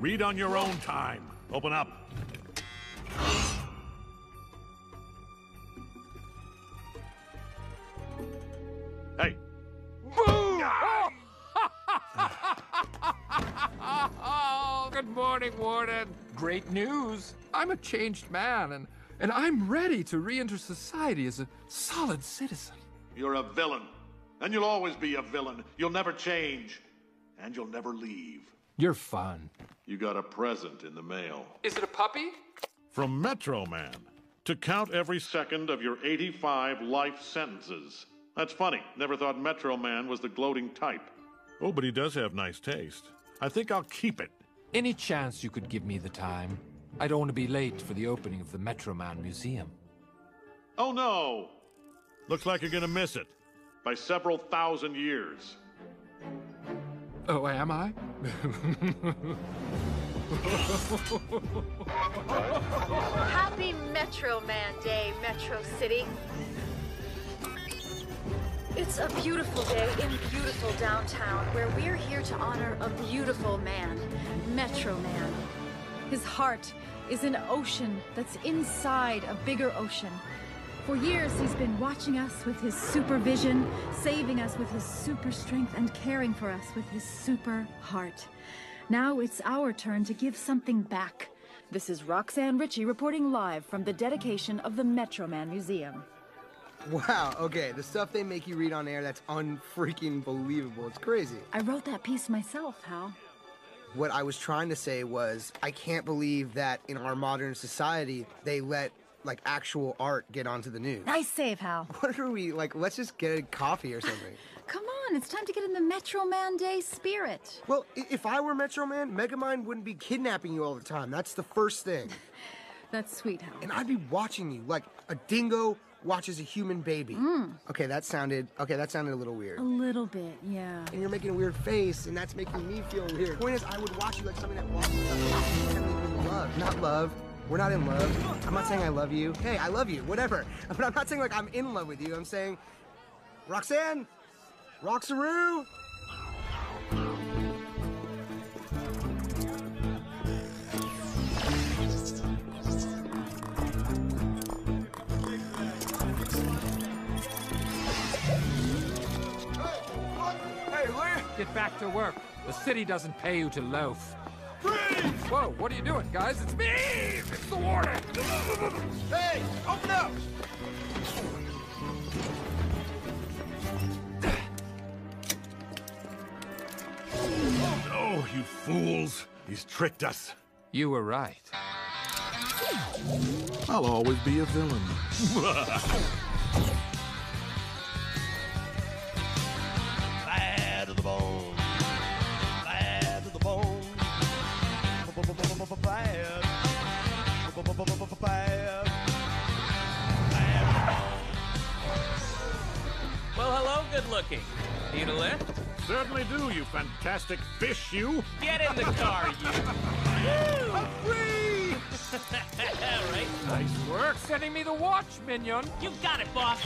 Read on your own time. Open up. Hey. Oh, good morning, Warden. Great news. I'm a changed man, and, and I'm ready to re-enter society as a solid citizen. You're a villain. And you'll always be a villain. You'll never change. And you'll never leave. You're fun. You got a present in the mail. Is it a puppy? From Metro Man. To count every second of your 85 life sentences. That's funny. Never thought Metro Man was the gloating type. Oh, but he does have nice taste. I think I'll keep it. Any chance you could give me the time? I don't want to be late for the opening of the Metro Man Museum. Oh no! Looks like you're gonna miss it. By several thousand years. Oh, am I? Happy Metro Man Day, Metro City. It's a beautiful day in beautiful downtown where we're here to honor a beautiful man, Metro Man. His heart is an ocean that's inside a bigger ocean. For years, he's been watching us with his supervision, saving us with his super strength, and caring for us with his super heart. Now it's our turn to give something back. This is Roxanne Ritchie reporting live from the dedication of the Metro Man Museum. Wow, okay, the stuff they make you read on air, that's unfreaking believable. It's crazy. I wrote that piece myself, Hal. What I was trying to say was, I can't believe that in our modern society, they let, like, actual art get onto the news. Nice save, Hal. What are we, like, let's just get a coffee or something. Come on, it's time to get in the Metro Man Day spirit. well, if I were Metro Man, Megamind wouldn't be kidnapping you all the time. That's the first thing. That's sweet, Hal. And I'd be watching you like a dingo watches a human baby. Mm. Okay, that sounded, okay, that sounded a little weird. A little bit, yeah. and you're making a weird face, and that's making me feel weird. The point is, I would watch you like something that walks that make me love, not love. We're not in love. I'm not saying I love you. Hey, I love you, whatever. But I'm not saying like I'm in love with you. I'm saying, Roxanne, Roxaroo. Get back to work. The city doesn't pay you to loaf. Whoa, what are you doing, guys? It's me! It's the warden! Hey, open up. Oh, you fools. He's tricked us. You were right. I'll always be a villain. hello. Need a lift? Certainly do, you fantastic fish, you. Get in the car, you. I'm free! right? Nice work sending me the watch, minion. You got it, boss.